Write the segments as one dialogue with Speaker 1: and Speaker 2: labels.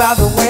Speaker 1: by the way.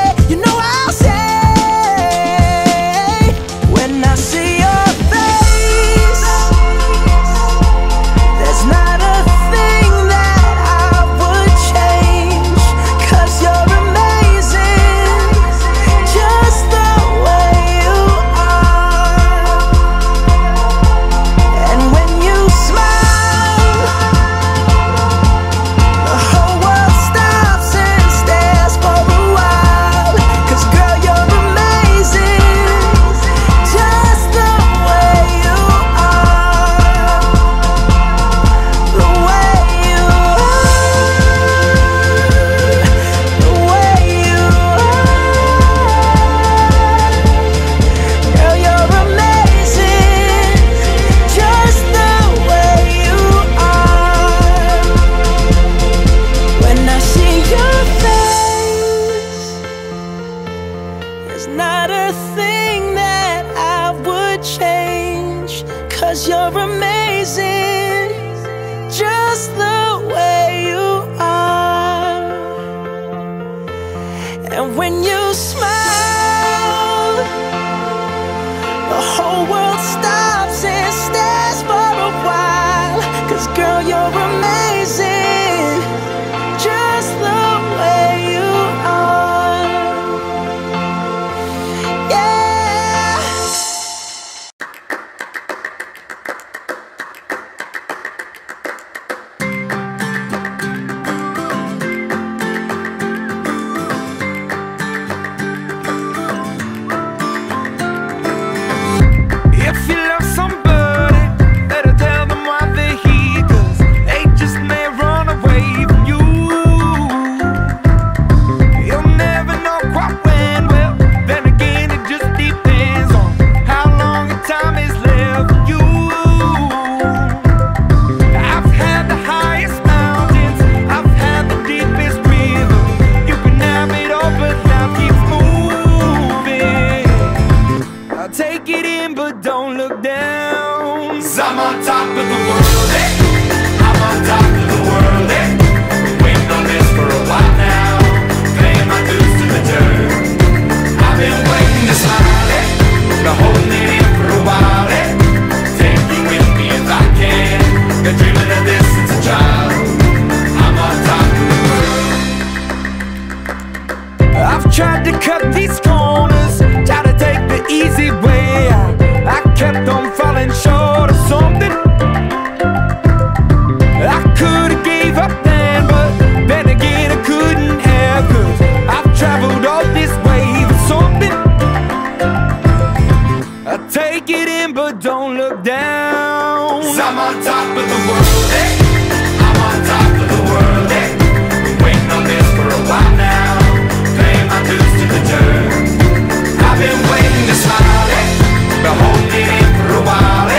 Speaker 2: just the
Speaker 3: down. Cause I'm on top of the world, hey. I'm on top of the world, hey. Been waiting on this for a while now. Paying my dues to the dirt. I've been waiting to smile, eh? hey. Been holding it in for a while.